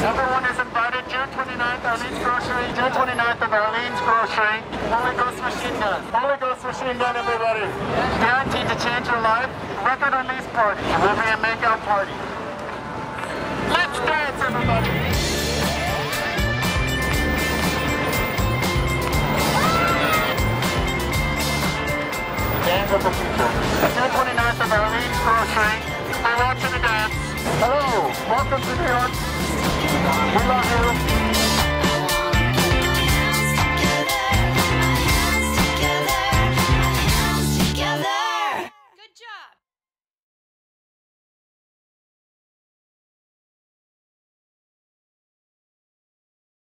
June 29th arlene's grocery. june at Arlene's Grocery. Holy Ghost Machine Gun. Holy Ghost Machine Gun, everybody. Guaranteed to change your life. Record release party. We'll be a makeout party. Let's dance, everybody. Dance of the future. June 29th at Arlene's Grocery. We're watching the dance. Hello, welcome to New York. We love you.